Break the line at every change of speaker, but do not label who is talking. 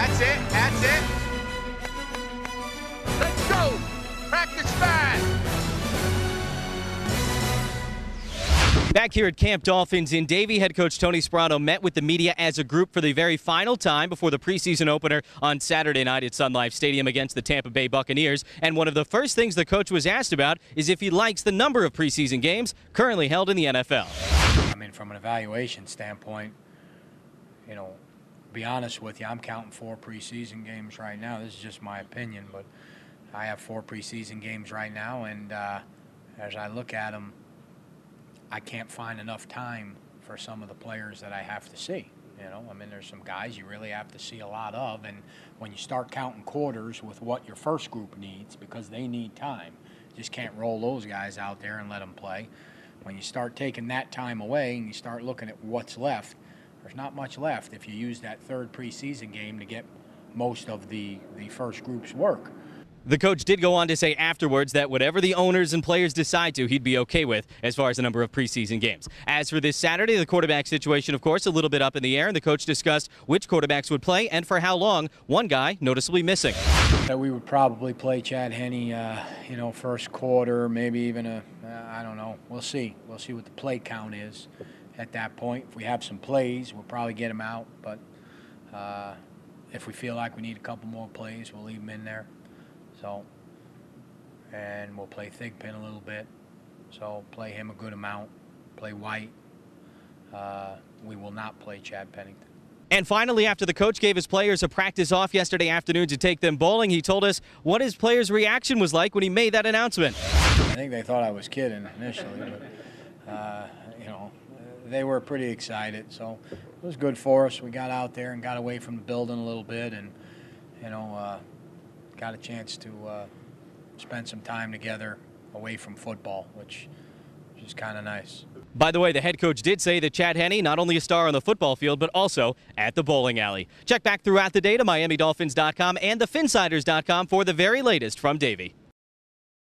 That's it. That's it. Let's go. Practice fast.
Back here at Camp Dolphins in Davie, head coach Tony Sparano met with the media as a group for the very final time before the preseason opener on Saturday night at Sun Life Stadium against the Tampa Bay Buccaneers. And one of the first things the coach was asked about is if he likes the number of preseason games currently held in the NFL.
I mean, from an evaluation standpoint, you know, to be honest with you, I'm counting four preseason games right now. This is just my opinion, but I have four preseason games right now, and uh, as I look at them, I can't find enough time for some of the players that I have to see. You know, I mean, there's some guys you really have to see a lot of, and when you start counting quarters with what your first group needs, because they need time, just can't roll those guys out there and let them play. When you start taking that time away and you start looking at what's left, there's not much left if you use that third preseason game to get most of the, the first group's work.
The coach did go on to say afterwards that whatever the owners and players decide to, he'd be okay with as far as the number of preseason games. As for this Saturday, the quarterback situation, of course, a little bit up in the air, and the coach discussed which quarterbacks would play and for how long. One guy noticeably missing.
That we would probably play Chad Henne, uh, you know, first quarter, maybe even a, uh, I don't know. We'll see. We'll see what the play count is at that point. If we have some plays, we'll probably get him out, but uh, if we feel like we need a couple more plays, we'll leave him in there. So, and we'll play Thigpen a little bit. So play him a good amount. Play White. Uh, we will not play Chad Pennington.
And finally, after the coach gave his players a practice off yesterday afternoon to take them bowling, he told us what his players' reaction was like when he made that announcement.
I think they thought I was kidding initially, but uh, you know, they were pretty excited. So it was good for us. We got out there and got away from the building a little bit, and you know, uh, got a chance to uh, spend some time together away from football, which, is kind of nice.
By the way, the head coach did say that Chad Henne, not only a star on the football field, but also at the bowling alley. Check back throughout the day to MiamiDolphins.com and thePhinsiders.com for the very latest from Davie.